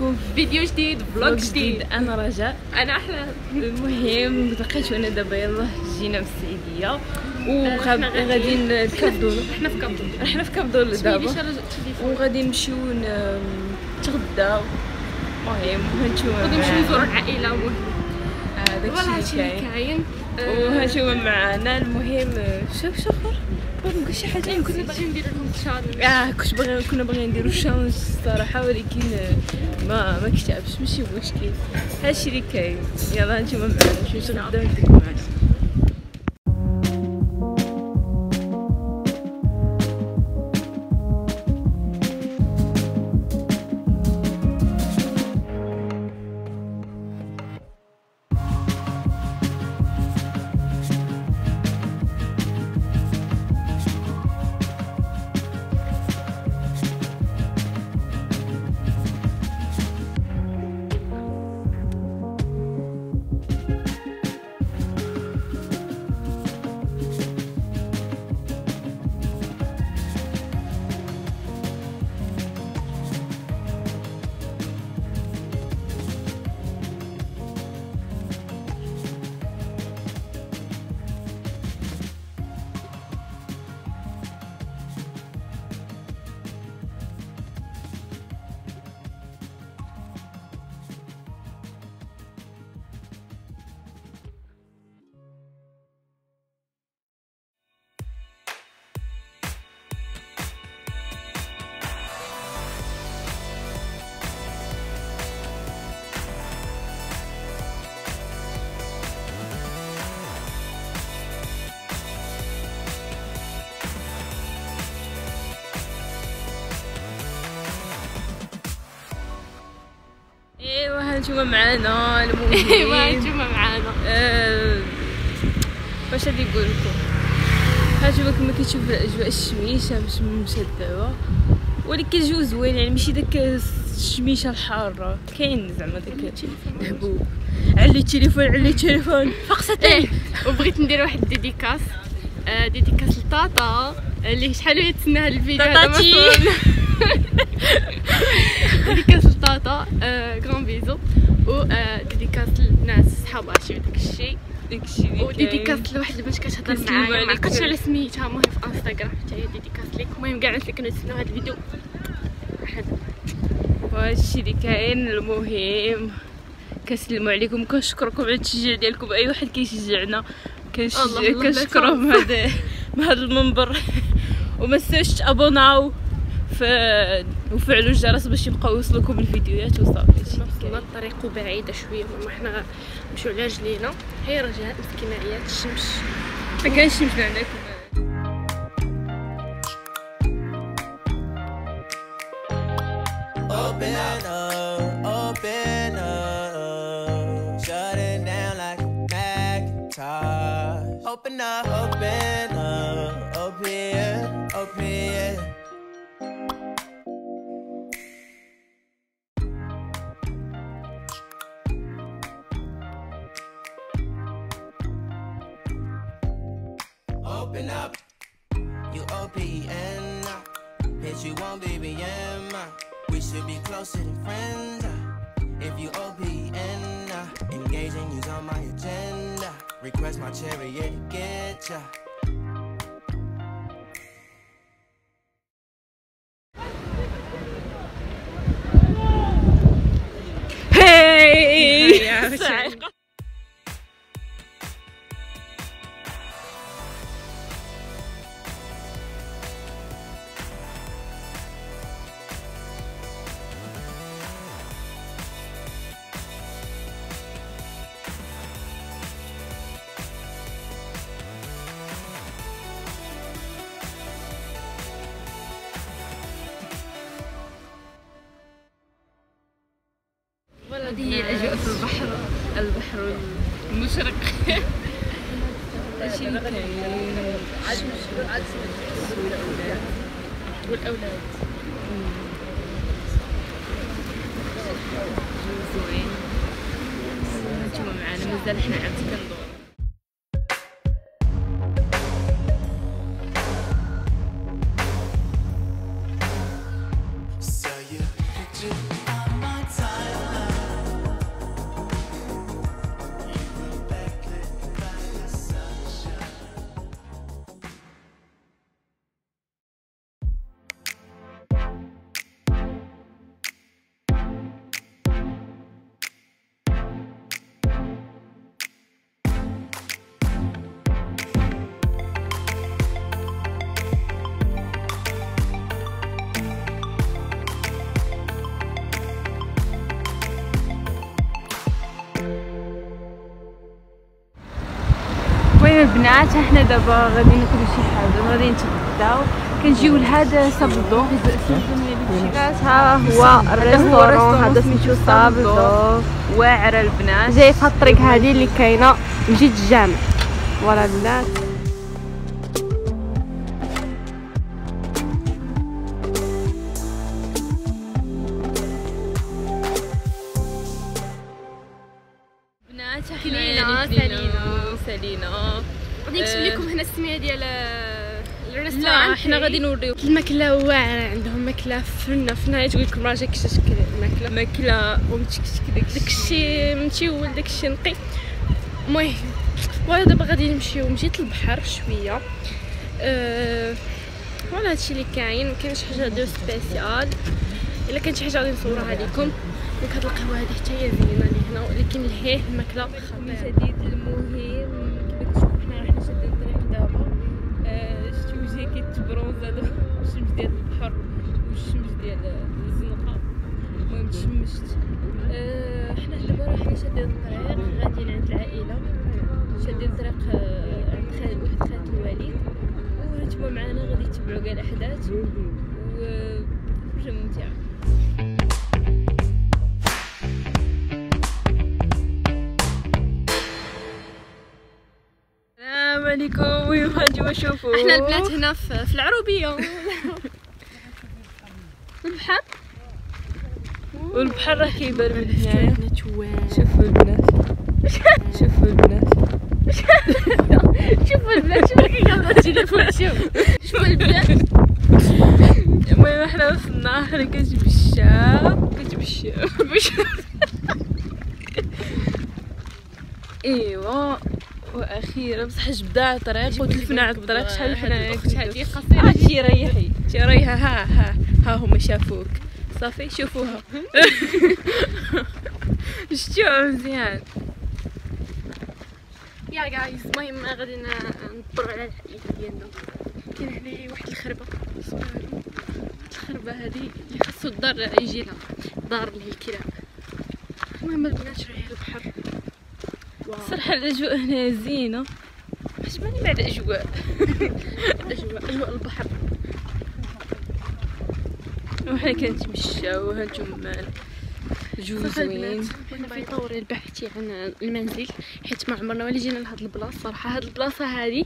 معكم في فيديو جديد vlog جديد. أنا رجاء. أنا أحلى. المهم لقيتونا دابا يلاه جينا من السعيديه غاديين- وغادي نكبدوا إحنا في كابدون إحنا في كبدول دابا. وغادي نمشيو نتغداو. المهم هانتوما غادي نمشيو. نزوروا العائلة. هذاك voilà الشيء كاين. آه، وهانتوما معانا. المهم شوف شوف. بغيت شي حاجة كنا باغيين نديرو لهم challenge آه كنت باغي كنا باغيين نديرو ال challenge الصراحة ولكن آه، ما ما كتبش ماشي مشكل. هادشي اللي كاين. يلا نتوما معنا نمشيو نتغداو نديكم معنا؟ هانتوما معانا المهم ايوا نتوما معانا. آه، واش غادي نقول لكم؟ هانتوما كما كتشوفوا الاجواء الشميشة مشات دابا ولكن الجو زوين يعني ماشي داك الشميشة الحارة. كاين زعما داك الهبوب علي التليفون علي التليفون. فقصت إيه. وبغيت ندير واحد ديديكاس. آه، ديديكاس لطاطا اللي شحال وهي تسنى هاد الفيديو هذا. dédicace لطاطا آه، gros bisou و آه، dédicace للناس صحابها شي داك الشيء داكشي. و dédicace لواحد باش كتهضر معايا. ما. عرفتش على سميتها المهم في انستغرام حتى هي dédicace ليك. المهم كاع الناس اللي كانوا يتسناو هاد الفيديو. وهادشي اللي كاين المهم. كنسلموا عليكم. كنشكركم على التشجيع ديالكم. أي واحد كيشجعنا كنشكرهم هذا بهذا المنبر. وما تنساوش تابوناو ف وفعلوا الجرس باش يبقاو يوصلوكم الفيديوهات وصافي. وصلنا. الطريق بعيدة شوية المهم حنا نمشيو على رجلينا. هي رجاء مسكينة عيات الشمس. ما كانش يمكن عندكم Open up, open up, shut it down like a Macintosh. Open up, Bitch, you won't be BM. uh. We should be closer than friends. uh. If you OPN, uh, engaging you's on my agenda. Request my chariot to get ya. هذه هي الأجواء في البحر البحر المشرق. اللي كاين والأولاد. زوين. نتوما معنا مازال حنا عاد كندور البنات إحنا دابا غادي ناكلو شي حاجة غادي نتغداو. كنجيو لهذا سابدو ها هو ال restaurant هذا سميتو سابدو واعرة البنات. جاي في الطريق هذه اللي كاينة مجيت الجامع voilà البنات ديال ال restaurant لا إحنا غادي نوريو. الماكلة واعره عندهم ماكلة فنة فنة تقول لكم راجع كيفاش شكل الماكله ماكلة ومتشكشك داكشي متيول داكشي نقي. المهم وأنا دابا غادي نمشيو مشيت للبحر شوية. أه... voilà هادشي اللي كاين مكاينش حاجة de spécial. إلا كانت شي حاجة غادي نصورها لكم donc هاد القهوه هادي حتى هي زينة اللي هنا ولكن لهيه الماكلة خطيرة. شديد المهم. تشمشت آه، حنا دابا رحنا شادين الطريق غاديين عند العائلة. شادين الطريق آه، عند خال واحد خالة الوالد وانتما معنا غادي تتبعوا كاع الأحداث. و حاجة ممتعة. السلام عليكم اليوم غادي نشوفوا إحنا البنات هنا في, في العروبية. البحر والبحر راه كيبان من هنايا شوفوا شوفوا البنات. شوفوا البنات. شوفوا البنات شوفوا كي قاعدة التليفون شوف. شوفوا البنات. المهم إحنا وصلنا إحنا كنتمشاو كنتمشاو إيوا. وأخيرا بصح جبدا على الطريق. وتلفنا على الطريق. شحال حنا هذه قصيره شي ريحي. شي ريحة. ها ها ها هما شافوك. صافي شوفوها. شتوها مزيان. يا جايز المهم غادي نطلعوا على الحديث ديالنا. كاين هنا واحد الخربة. الخربة هذه اللي خاصو الدار يجي لها دار الكلاب المهم البنات راهي البحر. صراحة الأجواء هنا زينة. عجباني مع الاجواء أجواء أجواء البحر. وحنا كنتمشاو هانتوما جو زوين. أنا في طور البحث عن المنزل حيت ما عمرنا ولا جينا لهاد البلاصة. صراحة هاد البلاصة هذه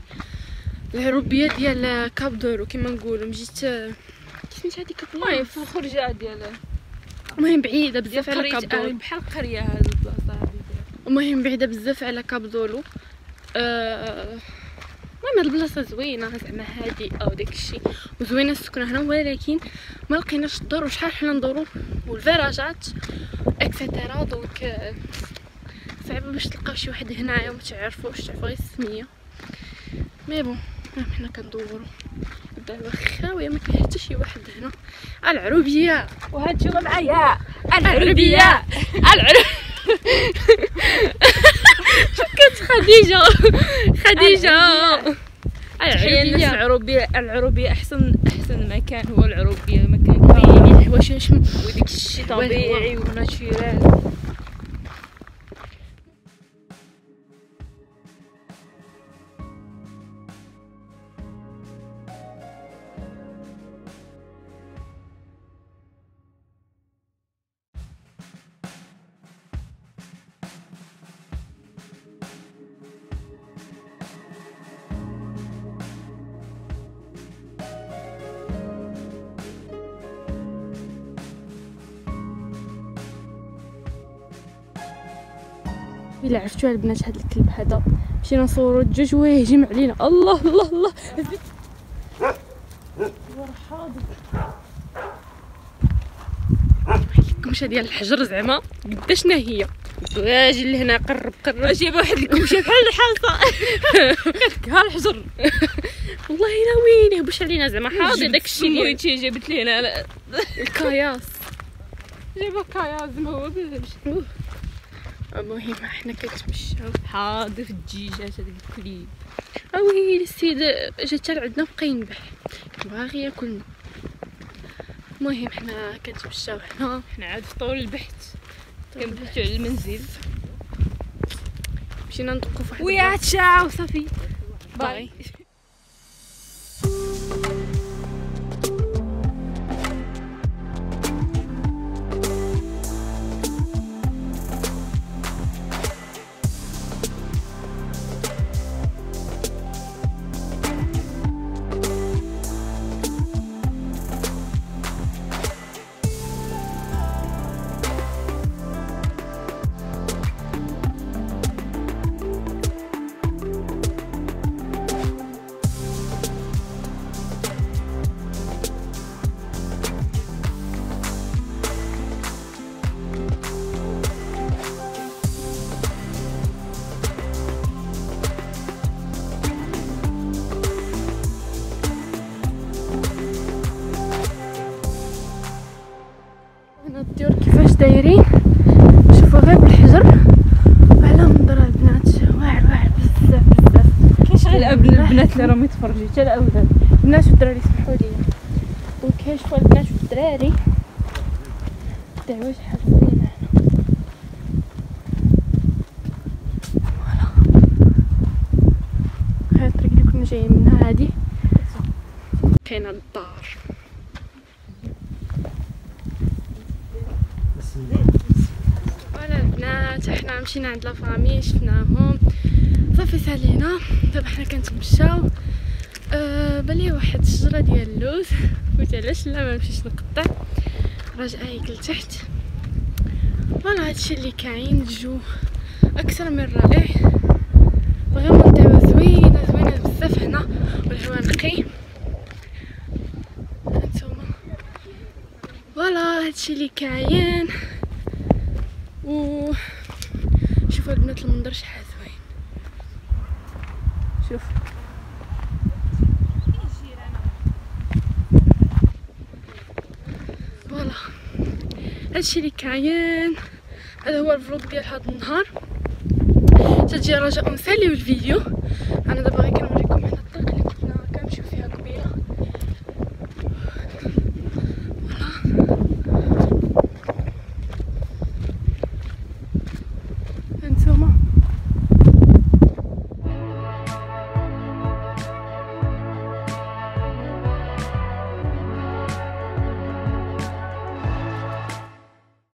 العروبية ديال كاب دولو كما نقولوا مجيت سميت هذيك المهم البلاصه في الخرجة ديالها المهم بعيدة بزاف على كاب دولو. بحال قرية هاد البلاصة هادي. المهم بعيدة بزاف على كاب دولو آه، المهم هاد البلاصة زوينة زعما هادئه وداك الشيء وزوينة السكنة هنا ولكن ما لقيناش الدور وشحال حنا ندورو والفراجات et cetera donc آه، صعيب باش تلقاو شي واحد هنايا وما تعرفوش تعرفوا غير السمية. mais bon المهم حنا كندورو. دابا خاويه ما كاين حتى شي واحد هنا. العروبية. وهانتوما معايا. العربية العرب كانت خديجة. خديجة. الناس العربية العروبية العروبية أحسن أحسن مكان هو العروبية مكان كبير الحواشش وديك الشي طبيعي وناتشورال إلا عرفتوا البنات هاد الكلب هذا. مشينا نصورو الدجاج وهو يهجم علينا. الله الله الله. الكمشة ديال الحجر زعما قداشنا هي؟ أجي اللي هنا قرب قرب. جايبة واحد الكمشة بحال الحاصه ها الحجر. والله لا وين؟ يهبش علينا زعما. حاضر داك الشيء سمويتي جابت لي هنا. الكاياس جايبة كاياس ما هو باش المهم حنا كنتمشاو. حاضر الدجاجات هذيك الكليب. اوي السيد جات لعندنا بقى ينبح باغي ياكلنا المهم حنا كنتمشاو حنا. حنا عاد في طول البحث. كنبحثوا على المنزل. مشينا ندقوا في واحد ويا تشاو صافي. باي. البنات اللي راهم يتفرجوا حتى الأولاد. البنات والدراري سمحوا لي وكاين شوفوا البنات والدراري. دعوة شحال زوينة هنا. الطريق كنا جايين منها هادي. كاينة الدار. فوالا البنات إحنا مشينا عند لافامي شفناهم. صافي سالينا. دابا حنا كنتمشاو. أه بلي واحد الشجرة ديال اللوز. قلت علاش لا ما نمشيش نقطع. راجعه هيك لتحت. voilà هادشي اللي كاين الجو أكثر من رائع. vraiment الدعوه زوينة زوينة بزاف هنا والهواء نقي هانتوما. voilà هادشي اللي كاين. و شوفوا البنات المنظر شحال شوف. فوالا. هادشي اللي كاين هذا هو الفلوق ديال هذا النهار. تجي رجاء نساليو الفيديو أنا دابا غير